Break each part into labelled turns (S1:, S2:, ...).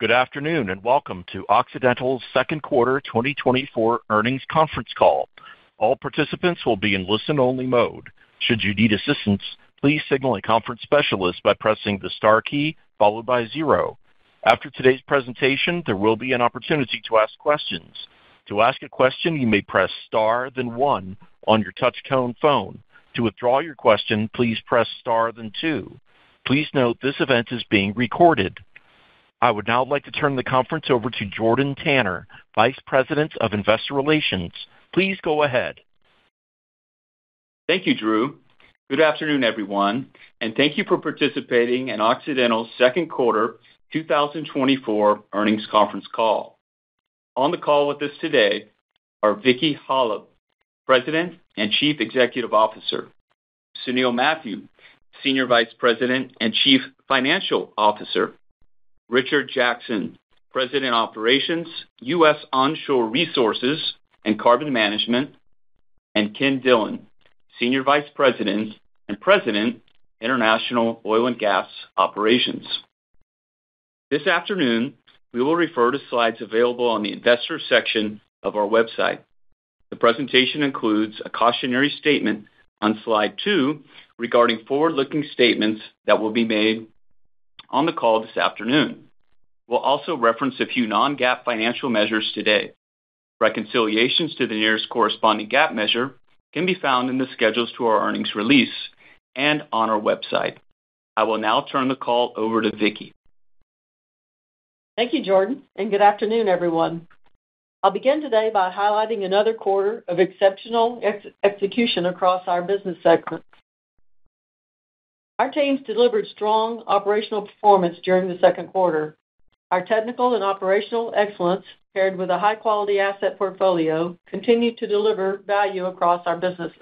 S1: Good afternoon, and welcome to Occidental's second quarter 2024 earnings conference call. All participants will be in listen-only mode. Should you need assistance, please signal a conference specialist by pressing the star key followed by zero. After today's presentation, there will be an opportunity to ask questions. To ask a question, you may press star, then one on your touch-tone phone. To withdraw your question, please press star, then two. Please note, this event is being recorded. I would now like to turn the conference over to Jordan Tanner, Vice President of Investor Relations. Please
S2: go ahead. Thank you, Drew. Good afternoon, everyone, and thank you for participating in Occidental's second quarter 2024 earnings conference call. On the call with us today are Vicki Hollub, President and Chief Executive Officer, Sunil Mathew, Senior Vice President and Chief Financial Officer, Richard Jackson, President, Operations, U.S. Onshore Resources and Carbon Management, and Ken Dillon, Senior Vice President and President, International Oil and Gas Operations. This afternoon, we will refer to slides available on the investor section of our website. The presentation includes a cautionary statement on slide two regarding forward-looking statements that will be made on the call this afternoon. We'll also reference a few non-GAAP financial measures today. Reconciliations to the nearest corresponding GAAP measure can be found in the schedules to our earnings release and on our website. I will now turn the call over to Vicki.
S3: Thank you, Jordan, and good afternoon, everyone. I'll begin today by highlighting another quarter of exceptional execution across our business segments. Our teams delivered strong operational performance during the second quarter. Our technical and operational excellence, paired with a high-quality asset portfolio, continued to deliver value across our businesses.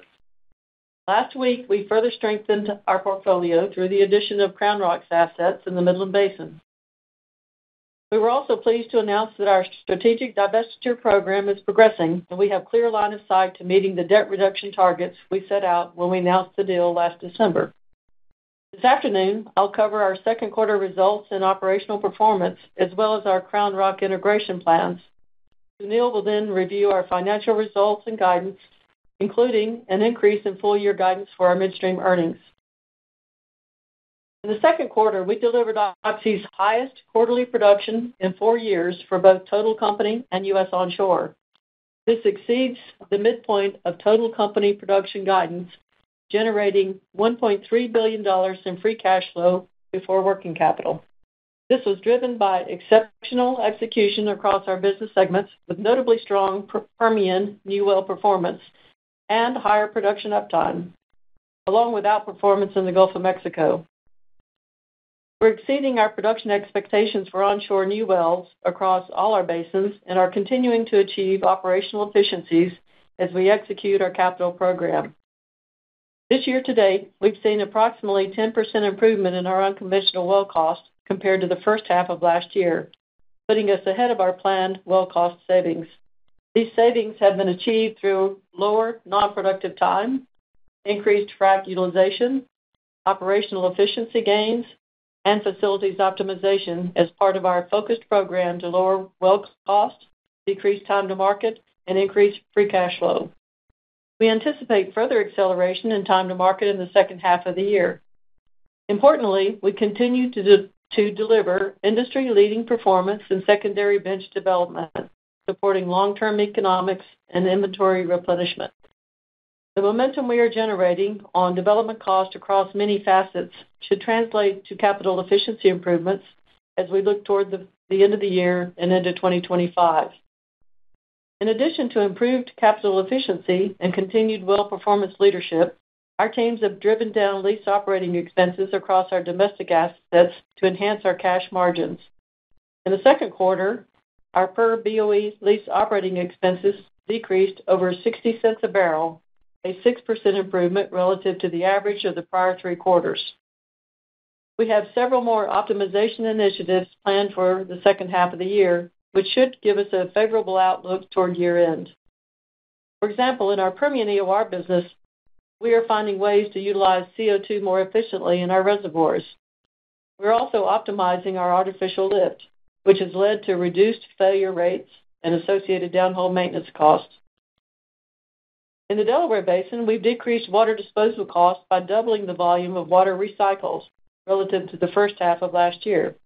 S3: Last week, we further strengthened our portfolio through the addition of CrownRock's assets in the Midland Basin. We were also pleased to announce that our strategic divestiture program is progressing, and we have clear line of sight to meeting the debt reduction targets we set out when we announced the deal last December. This afternoon, I'll cover our second quarter results and operational performance, as well as our CrownRock integration plans. Sunil will then review our financial results and guidance, including an increase in full-year guidance for our midstream earnings. In the second quarter, we delivered Oxy's highest quarterly production in four years for both total company and U.S. onshore. This exceeds the midpoint of total company production guidance generating $1.3 billion in free cash flow before working capital. This was driven by exceptional execution across our business segments, with notably strong Permian new well performance and higher production uptime, along with outperformance in the Gulf of Mexico. We're exceeding our production expectations for onshore new wells across all our basins and are continuing to achieve operational efficiencies as we execute our capital program. This year to date, we've seen approximately 10% improvement in our unconventional well costs compared to the first half of last year, putting us ahead of our planned well cost savings. These savings have been achieved through lower non-productive time, increased frac utilization, operational efficiency gains, and facilities optimization as part of our focused program to lower well costs, decrease time to market, and increase free cash flow. We anticipate further acceleration in time to market in the second half of the year. Importantly, we continue to deliver industry-leading performance in secondary bench development, supporting long-term economics and inventory replenishment. The momentum we are generating on development cost across many facets should translate to capital efficiency improvements as we look toward the end of the year and into 2025. In addition to improved capital efficiency and continued well performance leadership, our teams have driven down lease operating expenses across our domestic assets to enhance our cash margins. In the second quarter, our per BOE lease operating expenses decreased over $0.60 a barrel, a 6% improvement relative to the average of the prior three quarters. We have several more optimization initiatives planned for the second half of the year, which should give us a favorable outlook toward year-end. For example, in our Permian EOR business, we are finding ways to utilize CO2 more efficiently in our reservoirs. We're also optimizing our artificial lift, which has led to reduced failure rates and associated downhole maintenance costs. In the Delaware Basin, we've decreased water disposal costs by doubling the volume of water recycled relative to the first half of last year.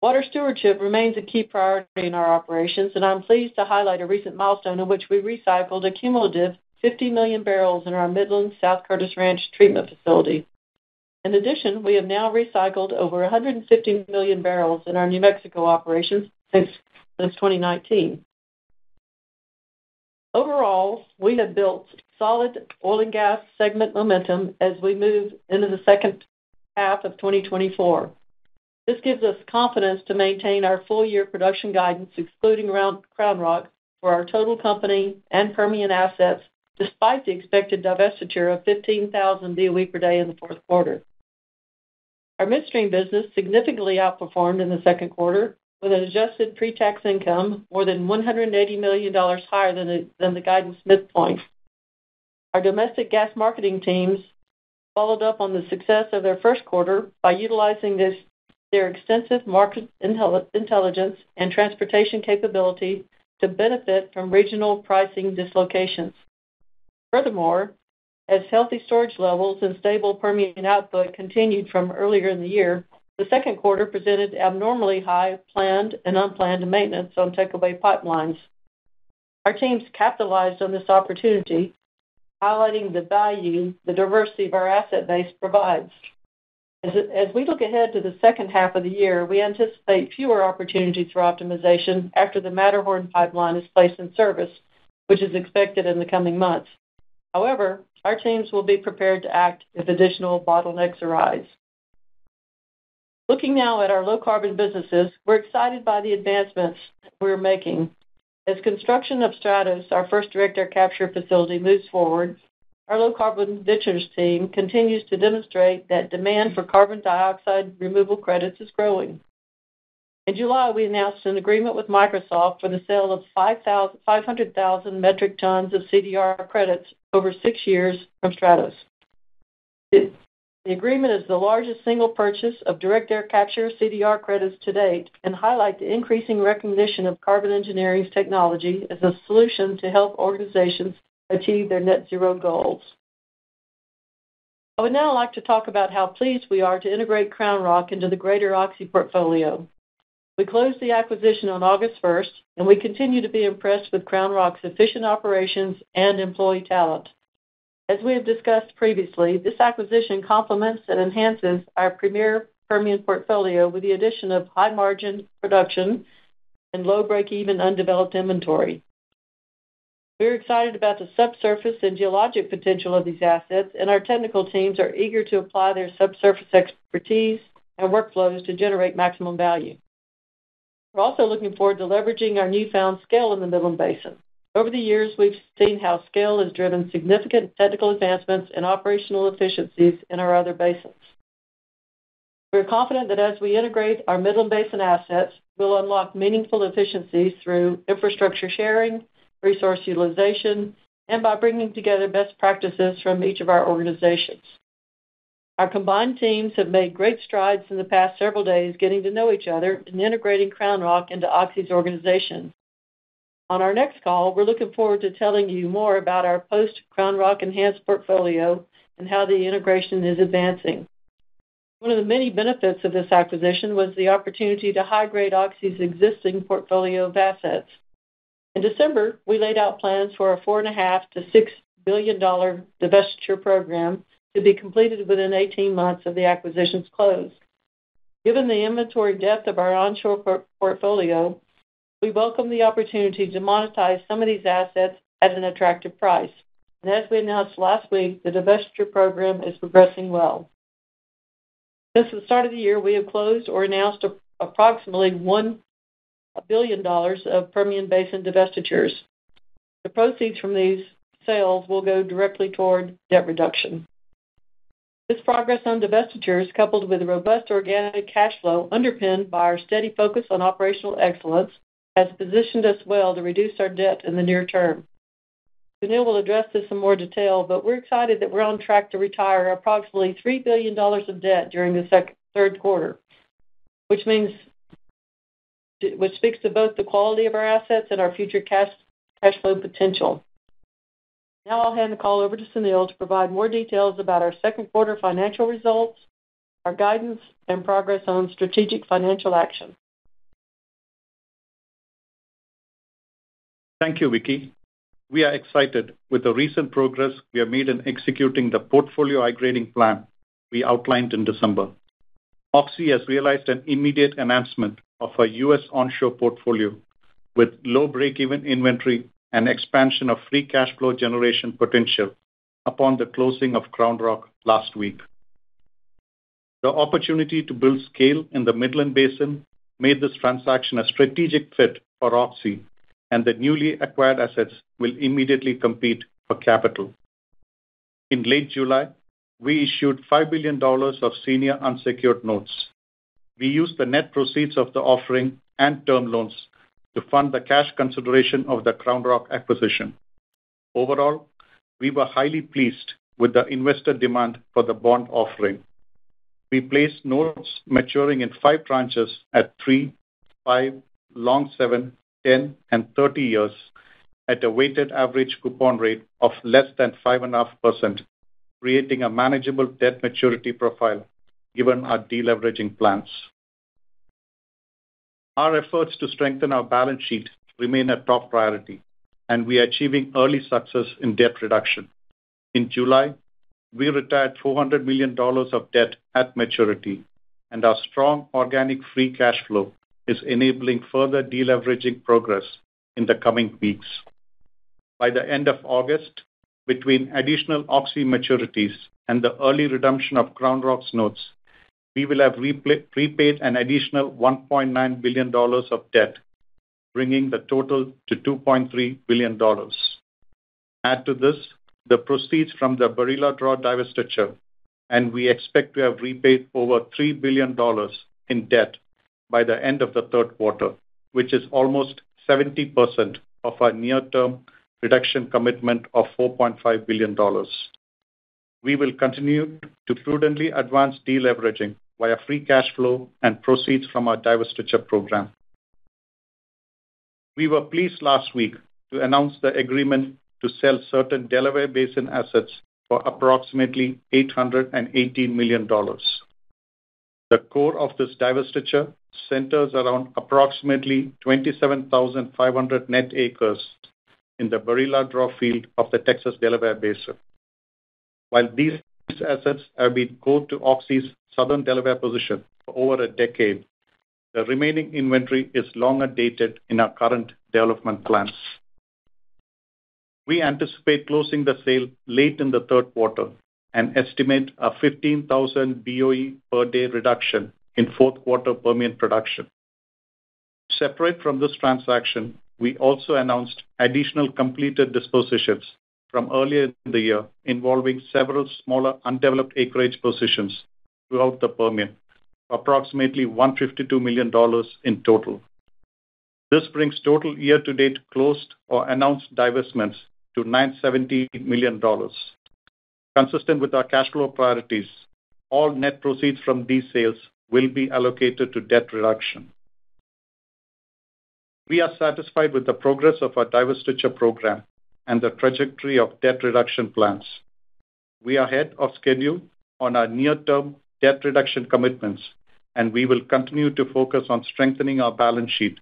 S3: Water stewardship remains a key priority in our operations, and I'm pleased to highlight a recent milestone in which we recycled a cumulative 50 million barrels in our Midland South Curtis Ranch treatment facility. In addition, we have now recycled over 150 million barrels in our New Mexico operations since 2019. Overall, we have built solid oil and gas segment momentum as we move into the second half of 2024. This gives us confidence to maintain our full-year production guidance, excluding CrownRock, for our total company and Permian assets, despite the expected divestiture of 15,000 BOE per day in the fourth quarter. Our midstream business significantly outperformed in the second quarter, with an adjusted pre-tax income more than $180 million higher than the guidance midpoint. Our domestic gas marketing teams followed up on the success of their first quarter by utilizing this their extensive market intelligence and transportation capability to benefit from regional pricing dislocations. Furthermore, as healthy storage levels and stable Permian output continued from earlier in the year, the second quarter presented abnormally high planned and unplanned maintenance on takeaway pipelines. Our teams capitalized on this opportunity, highlighting the value the diversity of our asset base provides. As we look ahead to the second half of the year, we anticipate fewer opportunities for optimization after the Matterhorn pipeline is placed in service, which is expected in the coming months. However, our teams will be prepared to act if additional bottlenecks arise. Looking now at our low-carbon businesses, we're excited by the advancements we're making. As construction of Stratos, our first direct air capture facility, moves forward, our Low Carbon Ventures team continues to demonstrate that demand for carbon dioxide removal credits is growing. In July, we announced an agreement with Microsoft for the sale of 500,000 metric tons of CDR credits over six years from Stratos. The agreement is the largest single purchase of direct air capture CDR credits to date and highlights the increasing recognition of Carbon Engineering's technology as a solution to help organizations achieve their net zero goals. I would now like to talk about how pleased we are to integrate CrownRock into the greater Oxy portfolio. We closed the acquisition on August 1st, and we continue to be impressed with CrownRock's efficient operations and employee talent. As we have discussed previously, this acquisition complements and enhances our premier Permian portfolio with the addition of high-margin production and low break-even undeveloped inventory. We're excited about the subsurface and geologic potential of these assets, and our technical teams are eager to apply their subsurface expertise and workflows to generate maximum value. We're also looking forward to leveraging our newfound scale in the Midland Basin. Over the years, we've seen how scale has driven significant technical advancements and operational efficiencies in our other basins. We're confident that as we integrate our Midland Basin assets, we'll unlock meaningful efficiencies through infrastructure sharing, resource utilization, and by bringing together best practices from each of our organizations. Our combined teams have made great strides in the past several days getting to know each other and integrating CrownRock into Oxy's organization. On our next call, we're looking forward to telling you more about our post-CrownRock enhanced portfolio and how the integration is advancing. One of the many benefits of this acquisition was the opportunity to high-grade Oxy's existing portfolio of assets. In December, we laid out plans for a $4.5 billion-$6 billion divestiture program to be completed within 18 months of the acquisition's close. Given the inventory depth of our onshore portfolio, we welcome the opportunity to monetize some of these assets at an attractive price. As we announced last week, the divestiture program is progressing well. Since the start of the year, we have closed or announced approximately $1 billion of Permian Basin divestitures. The proceeds from these sales will go directly toward debt reduction. This progress on divestitures, coupled with robust organic cash flow underpinned by our steady focus on operational excellence, has positioned us well to reduce our debt in the near term. Sunil will address this in more detail, but we're excited that we're on track to retire approximately $3 billion of debt during the third quarter, which means which speaks to both the quality of our assets and our future cash flow potential. Now I'll hand the call over to Sunil to provide more details about our second quarter financial results, our guidance, and progress on strategic financial action.
S4: Thank you, Vicki. We are excited with the recent progress we have made in executing the portfolio high-grading plan we outlined in December. Oxy has realized an immediate enhancement of our U.S. onshore portfolio with low break-even inventory and expansion of free cash flow generation potential upon the closing of CrownRock last week. The opportunity to build scale in the Midland Basin made this transaction a strategic fit for Oxy, and the newly acquired assets will immediately compete for capital. In late July, we issued $5 billion of senior unsecured notes we used the net proceeds of the offering and term loans to fund the cash consideration of the CrownRock acquisition. Overall, we were highly pleased with the investor demand for the bond offering. We placed notes maturing in five tranches at three, five, long seven, 10, and 30 years at a weighted average coupon rate of less than 5.5%, creating a manageable debt maturity profile given our deleveraging plans. Our efforts to strengthen our balance sheet remain a top priority, and we are achieving early success in debt reduction. In July, we retired $400 million of debt at maturity, and our strong organic free cash flow is enabling further deleveraging progress in the coming weeks. By the end of August, between additional Oxy maturities and the early redemption of Rock's notes, we will have repaid an additional $1.9 billion of debt, bringing the total to $2.3 billion. Add to this the proceeds from the Barilla Draw divestiture, and we expect to have repaid over $3 billion in debt by the end of the third quarter, which is almost 70% of our near-term reduction commitment of $4.5 billion we will continue to prudently advance deleveraging via free cash flow and proceeds from our divestiture program. We were pleased last week to announce the agreement to sell certain Delaware Basin assets for approximately $880 million. The core of this divestiture centers around approximately 27,500 net acres in the Barilla Draw field of the Texas Delaware Basin. While these assets have been core to Oxy's Southern Delaware position for over a decade, the remaining inventory is longer dated in our current development plans. We anticipate closing the sale late in the third quarter and estimate a 15,000 BOE per day reduction in fourth quarter Permian production. Separate from this transaction, we also announced additional completed dispositions from earlier in the year involving several smaller undeveloped acreage positions throughout the Permian, approximately $152 million in total. This brings total year-to-date closed or announced divestments to $970 million. Consistent with our cash flow priorities, all net proceeds from these sales will be allocated to debt reduction. We are satisfied with the progress of our divestiture program and the trajectory of debt reduction plans. We are ahead of schedule on our near-term debt reduction commitments, and we will continue to focus on strengthening our balance sheet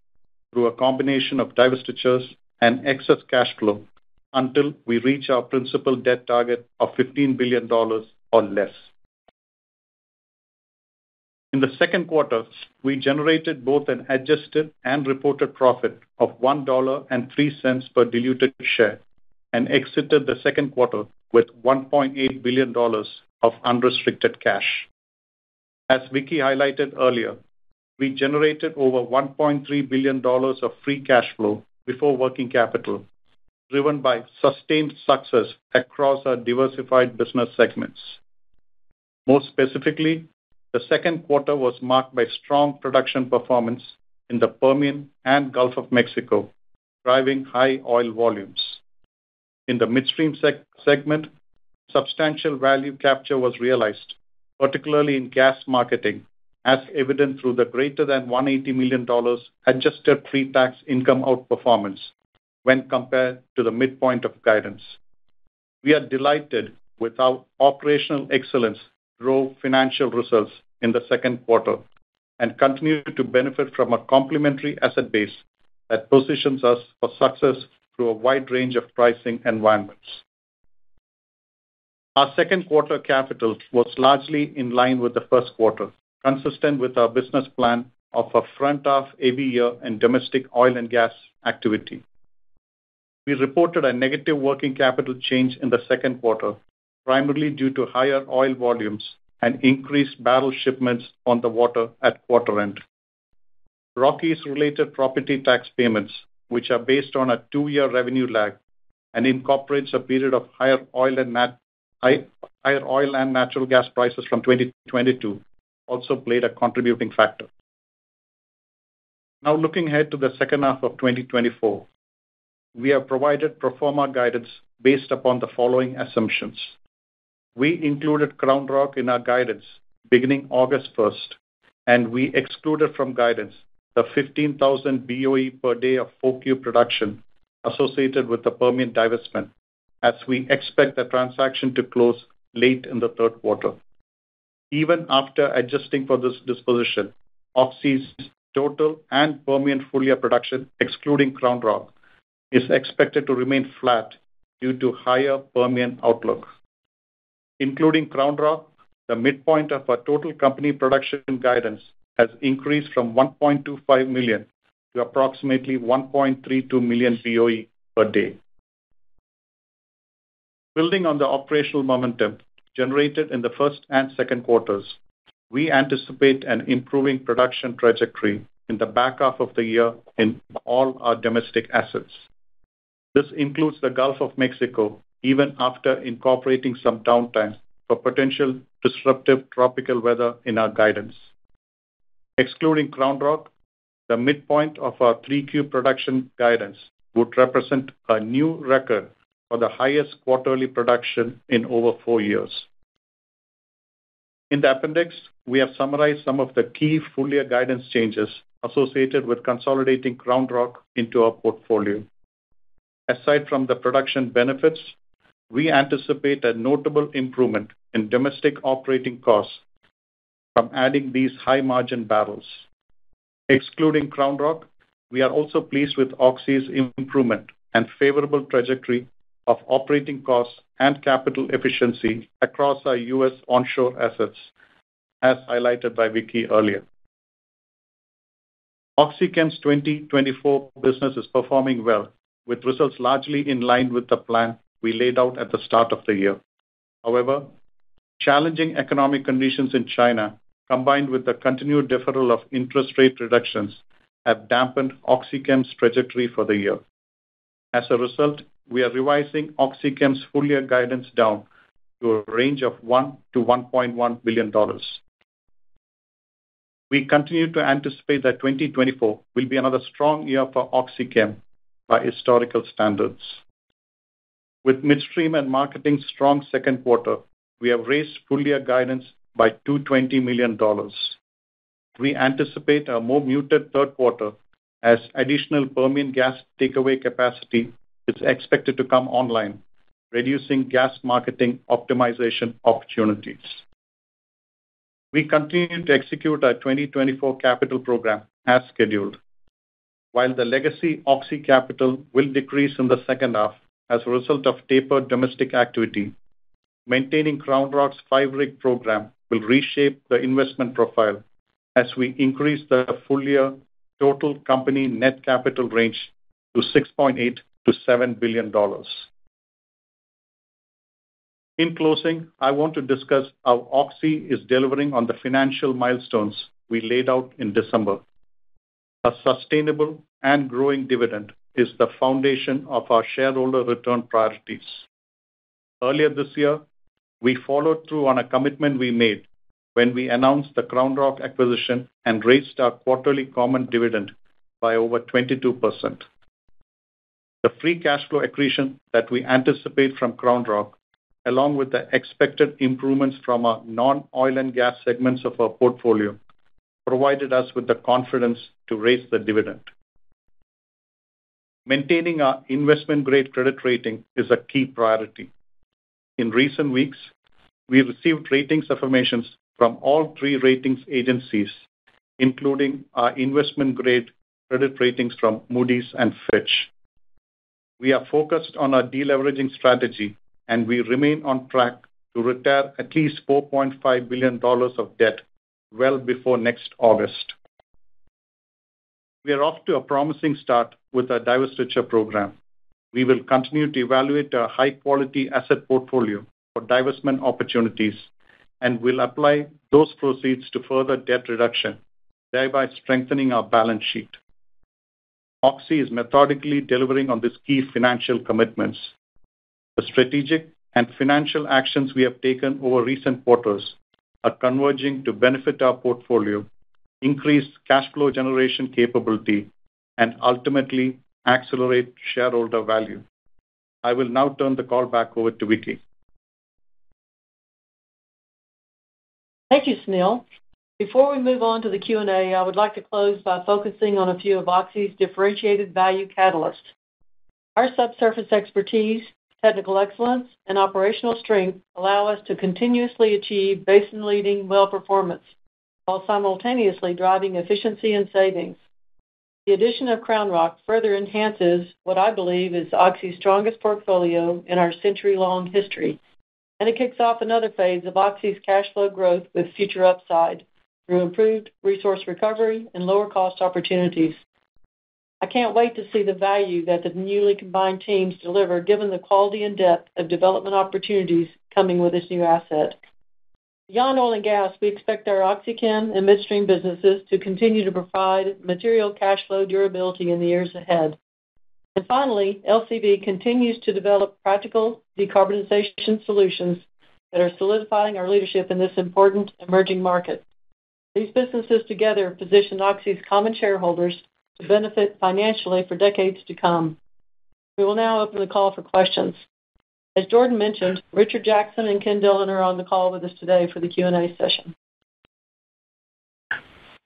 S4: through a combination of divestitures and excess cash flow until we reach our principal debt target of $15 billion or less. In the second quarter, we generated both an adjusted and reported profit of $1.03 per diluted share, and exited the second quarter with $1.8 billion of unrestricted cash. As Vicki highlighted earlier, we generated over $1.3 billion of free cash flow before working capital, driven by sustained success across our diversified business segments. More specifically, the second quarter was marked by strong production performance in the Permian and Gulf of Mexico, driving high oil volumes. In the midstream segment, substantial value capture was realized, particularly in gas marketing, as evident through the greater than $180 million adjusted pre-tax income outperformance when compared to the midpoint of guidance. We are delighted with how operational excellence drove financial results in the second quarter and continue to benefit from a complementary asset base that positions us for success through a wide range of pricing environments. Our second quarter capital was largely in line with the first quarter, consistent with our business plan of a front-half heavy year in domestic oil and gas activity. We reported a negative working capital change in the second quarter, primarily due to higher oil volumes and increased barrel shipments on the water at quarter end. Rockies-related property tax payments which are based on a two-year revenue lag and incorporates a period of higher oil and natural gas prices from 2022, also played a contributing factor. Now, looking ahead to the second half of 2024, we have provided pro forma guidance based upon the following assumptions. We included CrownRock in our guidance beginning August 1st, and we excluded from guidance the 15,000 BOE per day of 4Q production associated with the Permian divestment, as we expect the transaction to close late in the third quarter. Even after adjusting for this disposition, Oxy's total and Permian full-year production, excluding CrownRock, is expected to remain flat due to higher Permian outlook. Including CrownRock, the midpoint of our total company production guidance has increased from 1.25 million to approximately 1.32 million BOE per day. Building on the operational momentum generated in the first and second quarters, we anticipate an improving production trajectory in the back half of the year in all our domestic assets. This includes the Gulf of Mexico, even after incorporating some downtime for potential disruptive tropical weather in our guidance. Excluding CrownRock, the midpoint of our 3Q production guidance would represent a new record for the highest quarterly production in over four years. In the appendix, we have summarized some of the key full-year guidance changes associated with consolidating CrownRock into our portfolio. Aside from the production benefits, we anticipate a notable improvement in domestic operating costs from adding these high-margin barrels. Excluding CrownRock, we are also pleased with Oxy's improvement and favorable trajectory of operating costs and capital efficiency across our U.S. onshore assets, as highlighted by Vicki earlier. OxyChem's 2024 business is performing well, with results largely in line with the plan we laid out at the start of the year. However, challenging economic conditions in China combined with the continued deferral of interest rate reductions, have dampened OxyChem's trajectory for the year. As a result, we are revising OxyChem's full-year guidance down to a range of $1 billion-$1.1 billion. We continue to anticipate that 2024 will be another strong year for OxyChem by historical standards. With midstream and marketing's strong second quarter, we have raised full-year guidance by $220 million. We anticipate a more muted third quarter as additional Permian gas takeaway capacity is expected to come online, reducing gas marketing optimization opportunities. We continue to execute our 2024 capital program as scheduled. While the legacy Oxy capital will decrease in the second half as a result of tapered domestic activity, maintaining CrownRock's five-rig program will reshape the investment profile as we increase the full-year total company net capital range to $6.8 billion-$7 billion. In closing, I want to discuss how Oxy is delivering on the financial milestones we laid out in December. A sustainable and growing dividend is the foundation of our shareholder return priorities. Earlier this year, we followed through on a commitment we made when we announced the CrownRock acquisition and raised our quarterly common dividend by over 22%. The free cash flow accretion that we anticipate from CrownRock, along with the expected improvements from our non-oil and gas segments of our portfolio, provided us with the confidence to raise the dividend. Maintaining our investment-grade credit rating is a key priority. In recent weeks, we received ratings affirmations from all three ratings agencies, including our investment-grade credit ratings from Moody's and Fitch. We are focused on our deleveraging strategy, and we remain on track to retire at least $4.5 billion of debt well before next August. We are off to a promising start with our divestiture program. We will continue to evaluate our high-quality asset portfolio for divestment opportunities and will apply those proceeds to further debt reduction, thereby strengthening our balance sheet. Oxy is methodically delivering on these key financial commitments. The strategic and financial actions we have taken over recent quarters are converging to benefit our portfolio, increase cash flow generation capability, and ultimately accelerate shareholder value. I will now turn the call back over to Vicki.
S3: Thank you, Sunil. Before we move on to the Q&A, I would like to close by focusing on a few of Oxy's differentiated value catalysts. Our subsurface expertise, technical excellence, and operational strength allow us to continuously achieve basin-leading well performance while simultaneously driving efficiency and savings. The addition of CrownRock further enhances what I believe is Oxy's strongest portfolio in our century-long history, and it kicks off another phase of Oxy's cash flow growth with future upside through improved resource recovery and lower cost opportunities. I can't wait to see the value that the newly combined teams deliver, given the quality and depth of development opportunities coming with this new asset. Beyond oil and gas, we expect our OxyChem and midstream businesses to continue to provide material cash flow durability in the years ahead. Finally, LCV continues to develop practical decarbonization solutions that are solidifying our leadership in this important emerging market. These businesses together position Oxy's common shareholders to benefit financially for decades to come. We will now open the call for questions. As Jordan mentioned, Richard Jackson and Ken Dillon are on the call with us today for the Q&A session.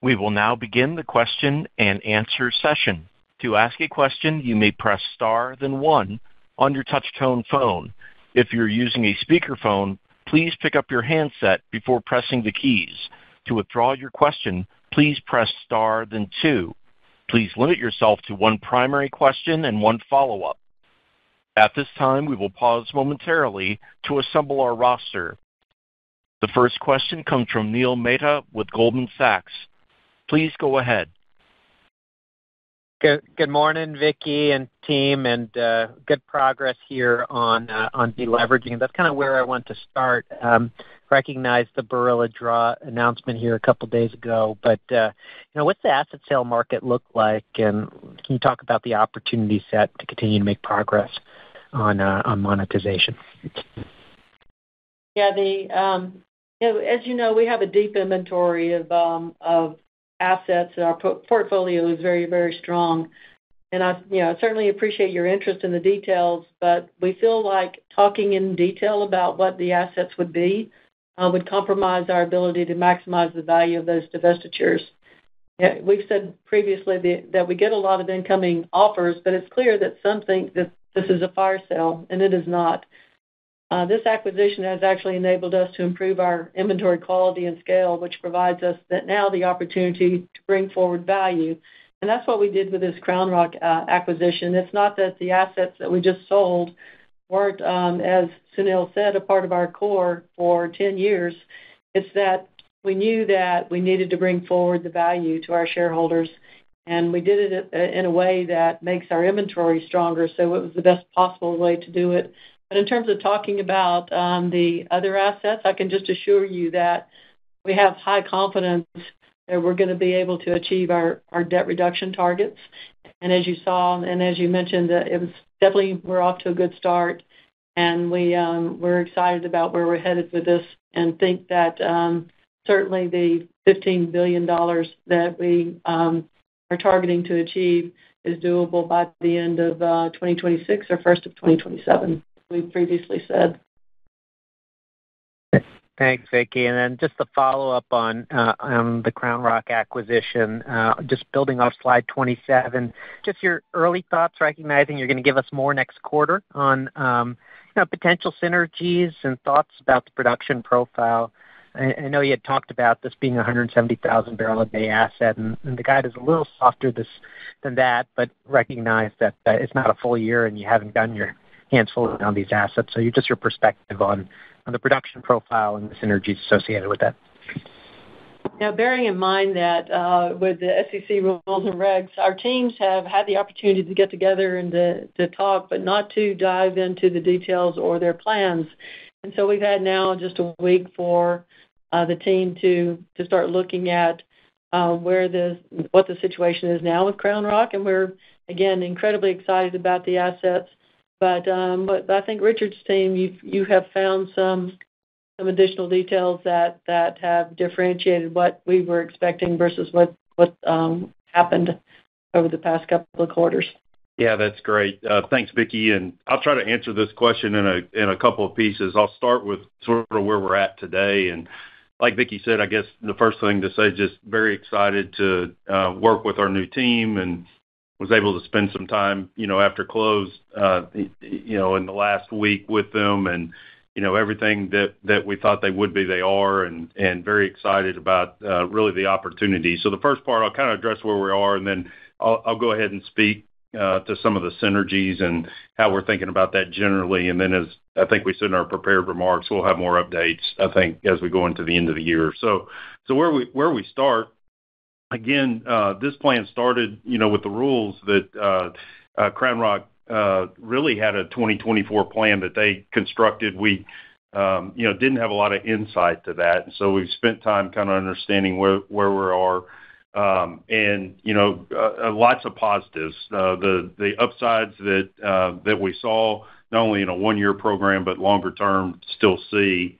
S1: We will now begin the question-and-answer session. To ask a question, you may press star then one on your touch-tone phone. If you're using a speakerphone, please pick up your handset before pressing the keys. To withdraw your question, please press star then two. Please limit yourself to one primary question and one follow-up. At this time, we will pause momentarily to assemble our roster. The first question comes from Neil Mehta with Goldman Sachs. Please go ahead.
S5: Good morning, Vicki and team, and uh, good progress here on uh, deleveraging. That's kind of where I want to start. Um, recognize the Barilla draw announcement here a couple days ago, but uh, you know, what's the asset sale market look like? And can you talk about the opportunity set to continue to make progress on uh, monetization?
S3: Yeah, um, as you know, we have a deep inventory of um, assets, and our portfolio is very, very strong. And I, you know, certainly appreciate your interest in the details, but we feel like talking in detail about what the assets would be uh, would compromise our ability to maximize the value of those divestitures. We've said previously that we get a lot of incoming offers, but it's clear that some think that this is a fire sale, and it is not. Uh, this acquisition has actually enabled us to improve our inventory quality and scale, which provides us now the opportunity to bring forward value. That's what we did with this CrownRock uh, acquisition. It's not that the assets that we just sold weren't, um, as Sunil said, a part of our core for 10 years. It's that we knew that we needed to bring forward the value to our shareholders, and we did it in a way that makes our inventory stronger, so it was the best possible way to do it. But in terms of talking about um, the other assets, I can just assure you that we have high confidence that we're gonna be able to achieve our debt reduction targets. And as you saw, and as you mentioned, uh, it was definitely we're off to a good start, and um, we're excited about where we're headed with this and think that um, certainly the $15 billion that we um, are targeting to achieve is doable by the end of uh, 2026 or first of 2027, we previously said.
S5: Thanks, Vicki. Just the follow up uh, on the Crown Rock acquisition, uh, just building off slide 27, just your early thoughts, recognizing you're going to give us more next quarter on um, potential synergies and thoughts about the production profile. I know you had talked about this being a 170,000 barrel a day asset, and the guide is a little softer than that, but recognize that it's not a full year and you haven't gotten your hands full on these assets. Just your perspective on the production profile and the synergies associated with that?
S3: Now, bearing in mind that uh, with the SEC rules and regs, our teams have had the opportunity to get together and to talk, but not to dive into the details or their plans. And so we've had now just a week for uh, the team to start looking at uh, what the situation is now with CrownRock. And we're, again, incredibly excited about the assets. Um, but I think Richard's team, you have found some additional details that have differentiated what we were expecting versus what um, happened over the past couple of quarters.
S6: Yeah, that's great. Uh, thanks, Vicki. And I'll try to answer this question in a couple of pieces. I'll start with sort of where we're at today. And like Vicki said, I guess the first thing to say, just very excited to uh, work with our new team and was able to spend some time, you know, after close, uh, you know, in the last week with them and, you know, everything that we thought they would be, they are, and very excited about uh, really the opportunity. So The first part, I'll kind of address where we are, and then I'll go ahead and speak uh, to some of the synergies and how we're thinking about that generally. and then As I think we said in our prepared remarks, we'll have more updates, I think, as we go into the end of the year. So Where we start, Again, uh, this plan started, you know, with the rules that uh, uh, Rock really had a 2024 plan that they constructed. We, um, you know, didn't have a lot of insight to that, and so we've spent time kind of understanding where we are. Um, and, you know, lots of positives. The upsides that we saw, not only in a one-year program, but longer term, still see.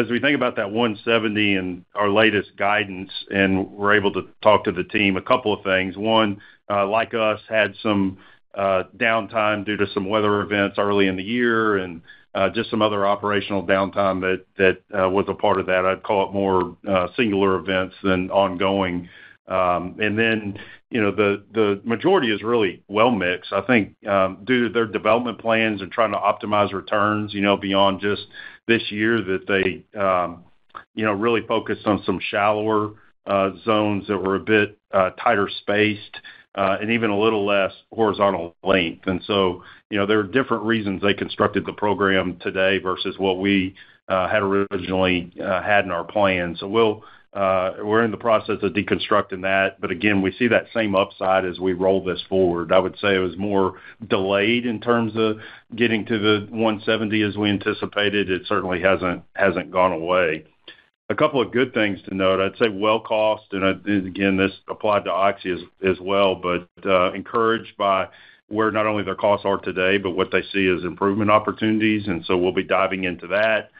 S6: As we think about that 170 and our latest guidance, and we're able to talk to the team, a couple of things. One, uh, like us, had some uh, downtime due to some weather events early in the year and uh, just some other operational downtime that was a part of that. I'd call it more singular events than ongoing. Um, and then, you know, The majority is really well mixed. I think um, due to their development plans and trying to optimize returns you know, beyond just this year that they, um, you know, really focused on some shallower uh, zones that were a bit uh, tighter spaced uh, and even a little less horizontal length. And so, you know, there are different reasons they constructed the program today versus what we had originally had in our plan. So we'll uh, we're in the process of deconstructing that. But again, we see that same upside as we roll this forward. I would say it was more delayed in terms of getting to the 170 as we anticipated. It certainly hasn't gone away. A couple of good things to note. I'd say well cost, and uh, again, this applied to Oxy as well, but uh, encouraged by where not only their costs are today, but what they see as improvement opportunities. And so we'll be diving into that.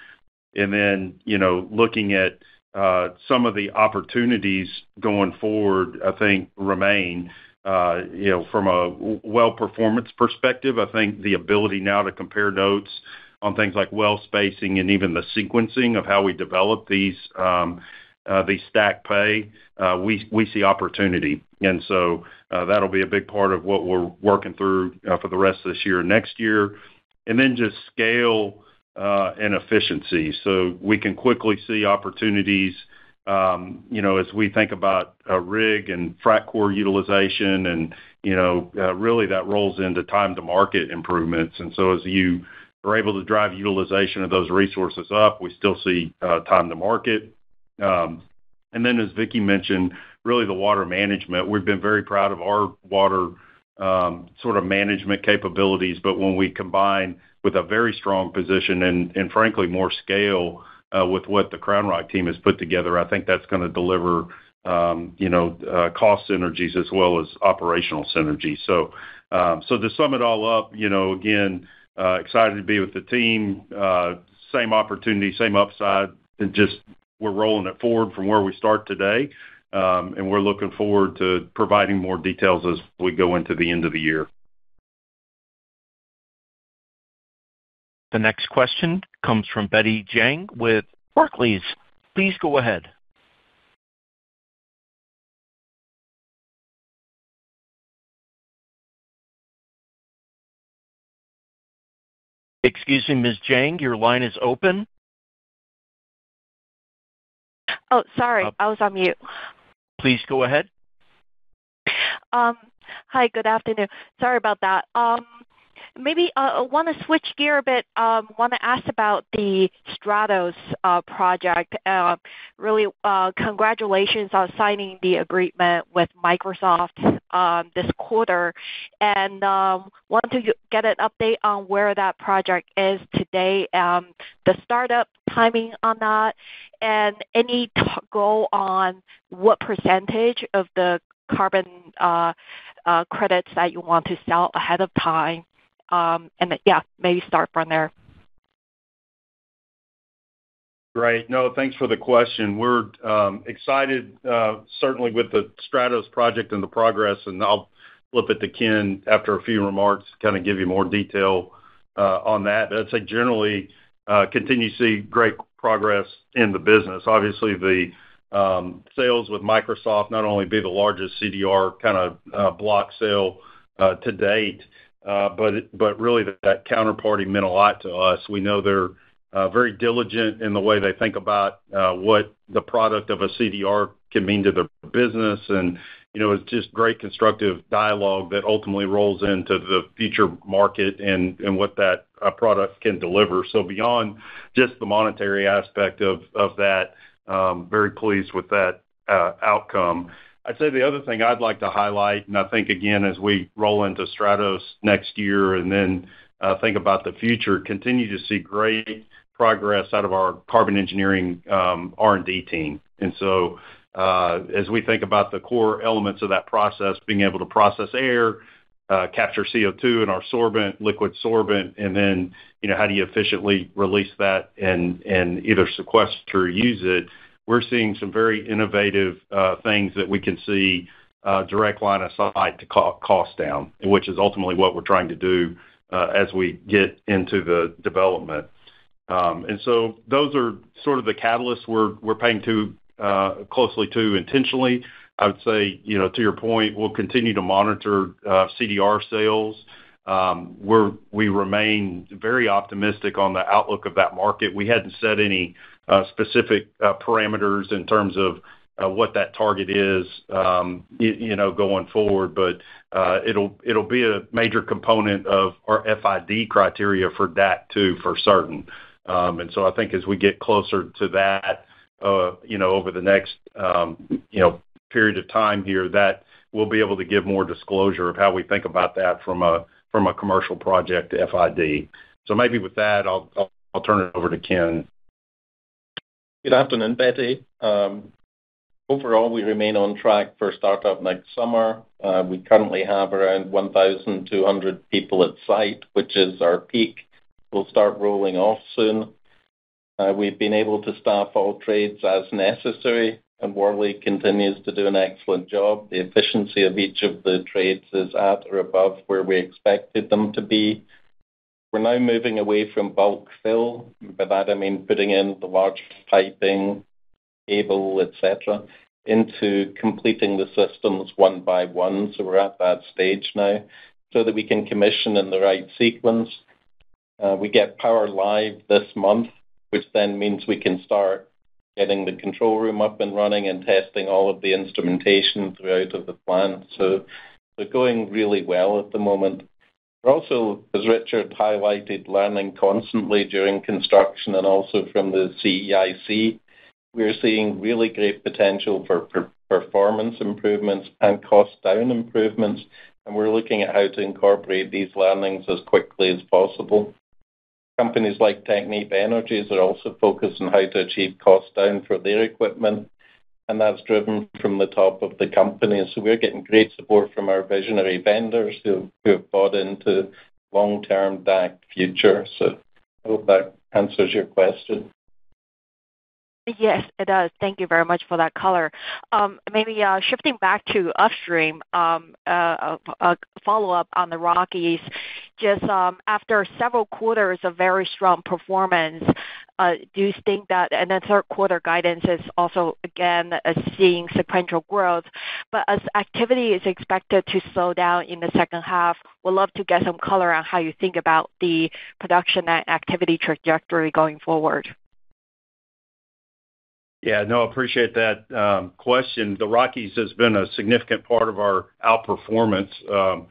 S6: And then you know looking at some of the opportunities going forward, I think, remain. From a well performance perspective, I think the ability now to compare notes on things like well spacing and even the sequencing of how we develop these um, uh, stack pay, uh, we see opportunity. Uh, that'll be a big part of what we're working through for the rest of this year and next year. Just scale uh, and efficiency. So we can quickly see opportunities um, You know, as we think about rig and frac crew utilization, and you know, uh, really that rolls into time-to-market improvements. And so as you are able to drive utilization of those resources up, we still see uh, time-to-market. Um, and then, as Vicki mentioned, really the water management. We've been very proud of our water um, sort of management capabilities. But when we combine with a very strong position and frankly, more scale uh, with what the CrownRock team has put together, I think that's going to deliver um, you know, uh, cost synergies as well as operational synergies. So um, so to sum it all up, you know, again, uh, excited to be with the team, same opportunity, same upside, and just we're rolling it forward from where we start today um, and we're looking forward to providing more details as we go into the end of the year.
S1: The next question comes from Betty Jiang with Barclays. Please go ahead. Excuse me, Ms. Jiang, your line is open.
S7: Oh, sorry. Uh, I was on mute.
S1: Please go ahead.
S7: Um, hi, good afternoon. Sorry about that. Um, maybe uh, I want to switch gear a bit. Um, want to ask about the Stratos uh, project. Really, uh, congratulations on signing the agreement with Microsoft this quarter. And want to get an update on where that project is today, the startup timing on that? And any goal on what percentage of the carbon uh, uh, credits that you want to sell ahead of time? Um, and yeah, maybe start from there.
S6: Great. No, thanks for the question. We're um, excited, uh, certainly, with the Stratos project and the progress. And I'll flip it to Ken after a few remarks to kind of give you more detail on that. But I'd say generally, uh, continue to see great progress in the business. Obviously, the um, sales with Microsoft not only be the largest CDR kind of uh, block sale uh, to date, but really that counterparty meant a lot to us. We know they're very diligent in the way they think about what the product of a CDR can mean to their business. and It's just great constructive dialogue that ultimately rolls into the future market and what that product can deliver. So beyond just the monetary aspect of that, um, very pleased with that uh, outcome. I'd say the other thing I'd like to highlight, and I think, again, as we roll into Stratos next year and then uh, think about the future, continue to see great progress out of our Carbon Engineering um, R&D team. And so uh, as we think about the core elements of that process, being able to process air, uh, capture CO2 in our sorbent, liquid sorbent, and then, you know, how do you efficiently release that and and either sequester or use it? We're seeing some very innovative uh, things that we can see uh, direct line of sight to cost down, which is ultimately what we're trying to do as we get into the development. Um, and so those are sort of the catalysts we're paying too closely to intentionally. I would say, you know, to your point, we'll continue to monitor uh, CDR sales. Um, we remain very optimistic on the outlook of that market. We hadn't set any uh, specific uh, parameters in terms of what that target is, um, you know, going forward, but it'll be a major component of our FID criteria for DAC too, for certain. Um, and so I think as we get closer to that, you know, over the next, you know, period of time here that we'll be able to give more disclosure of how we think about that from a commercial project to FID. Maybe with that, I'll turn it over to Ken. Good afternoon, Betty.
S8: Um, overall, we remain on track for startup next summer. Uh, we currently have around 1,200 people at site, which is our peak. We'll start rolling off soon. Uh, we've been able to staff all trades as necessary, and Worley continues to do an excellent job. The efficiency of each of the trades is at or above where we expected them to be. We're now moving away from bulk fill. By that, I mean putting in the large piping, cable, et cetera, into completing the systems one by one. So We're at that stage now so that we can commission in the right sequence. Uh, we get power live this month, which then means we can start getting the control room up and running and testing all of the instrumentation throughout of the plant. So they're going really well at the moment. We're also, as Richard highlighted, learning constantly during construction and also from the CEIC. We're seeing really great potential for performance improvements and cost down improvements, and we're looking at how to incorporate these learnings as quickly as possible. Companies like Technip Energies are also focused on how to achieve cost down for their equipment, and that's driven from the top of the company. We're getting great support from our visionary vendors who have bought into long-term DAC future. I hope that answers your question.
S7: Yes, it does. Thank you very much for that color. Um, maybe uh, shifting back to upstream, um, uh, a follow-up on the Rockies. Just um, after several quarters of very strong performance, uh, do you think that and then third quarter guidance is also, again, seeing sequential growth. But as activity is expected to slow down in the second half, we'd love to get some color on how you think about the production and activity trajectory going forward.
S6: Yeah, no, appreciate that um, question. The Rockies has been a significant part of our outperformance, um,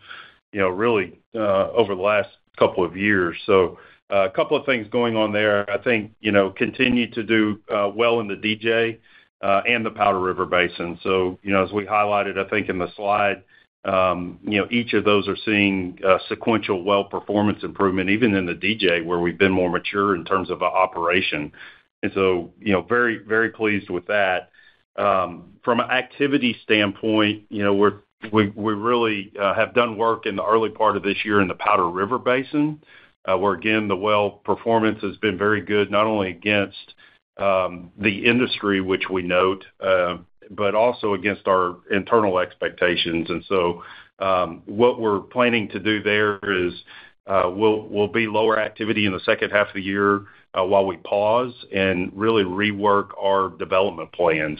S6: you know, really, uh, over the last couple of years. So, uh, A couple of things going on there. I think, you know, continue to do uh, well in the DJ and the Powder River Basin. So, You know, as we highlighted, I think in the slide, um, you know, each of those are seeing sequential well performance improvement, even in the DJ, where we've been more mature in terms of operation. And so, you know, very, very pleased with that. Um, from an activity standpoint, you know, we we really uh, have done work in the early part of this year in the Powder River Basin, uh, where, again, the well performance has been very good, not only against um, the industry, which we note, uh, but also against our internal expectations. And so, um, what we're planning to do there is, we'll be lower activity in the second half of the year. Uh, while we pause and really rework our development plans.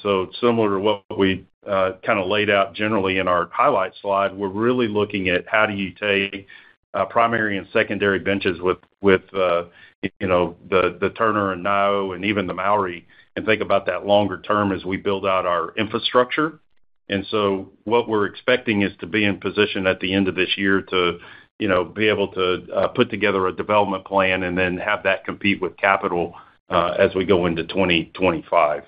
S6: Similar to what we uh, kind of laid out generally in our highlight slide, we're really looking at how do you take uh, primary and secondary benches with the Turner and Nio and even the Mowry, and think about that longer term as we build out our infrastructure. What we're expecting is to be in position at the end of this year to you know, be able to uh, put together a development plan and then have that compete with capital uh, as we go into 2025.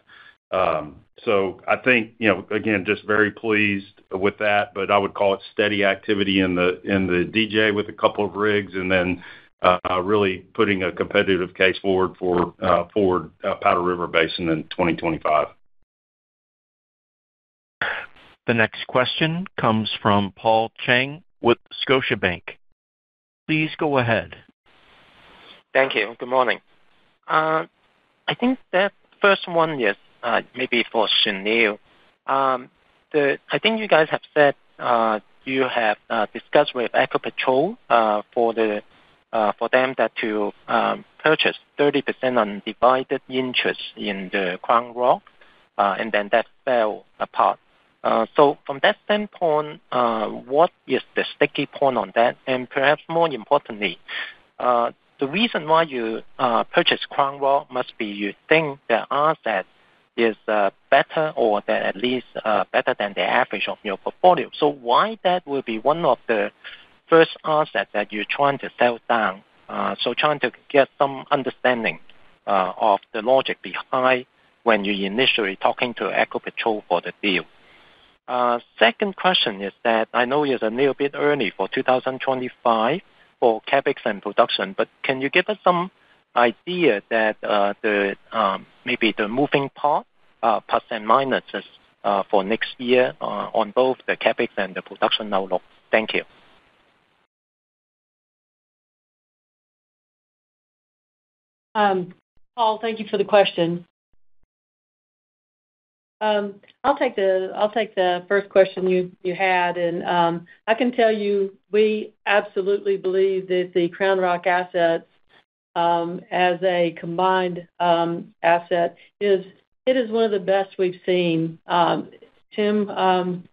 S6: Um, so I think, you know, again, just very pleased with that, but I would call it steady activity in the DJ with a couple of rigs, and then uh, really putting a competitive case forward for forward Powder River Basin in 2025.
S1: The next question comes from Paul Cheng with Scotiabank. Please go ahead.
S9: Thank you. Good morning. Uh, I think the first one is uh, maybe for Sunil. Um, I think you guys have said uh, you have discussed with Ecopetrol for them to um, purchase 30% undivided interest in the Rock, and then that fell apart. Uh, so From that standpoint, uh, what is the sticky point on that? And Perhaps more importantly, uh, the reason why you purchased Royal must be you think the asset is better or that at least better than the average of your portfolio. So Why that will be one of the first asset that you're trying to sell down? So Trying to get some understanding of the logic behind when you initially talking to Ecopetrol for the deal. Uh, second question is that I know it's a little bit early for 2025 for CapEx and production, but can you give us some idea that uh, um, maybe the moving part, uh, plus and minuses for next year on both the CapEx and the production outlook? Thank you.
S3: Um, Paul, thank you for the question. Um, I'll take the first question you had. and um, I can tell you we absolutely believe that the CrownRock assets um, as a combined asset is one of the best we've seen. Tim Dunn